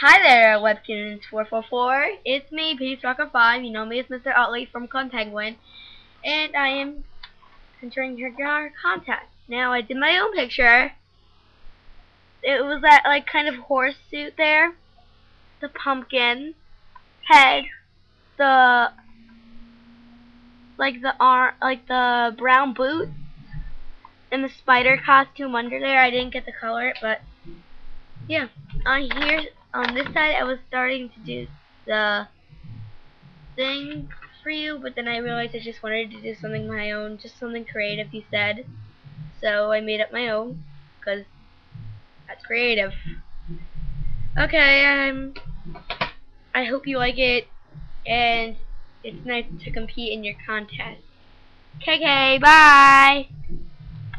Hi there, Webkinz444. It's me, Peace Rocker 5. You know me as Mr. Utley from Club Penguin. And I am entering your contest. Now, I did my own picture. It was that, like, kind of horse suit there. The pumpkin. Head. The, like, the arm, like, the brown boots. And the spider costume under there. I didn't get to color it, but, yeah. On here, on this side I was starting to do the thing for you, but then I realized I just wanted to do something my own, just something creative, he said. So I made up my own, because that's creative. Okay, um, I hope you like it, and it's nice to compete in your contest. KK, bye!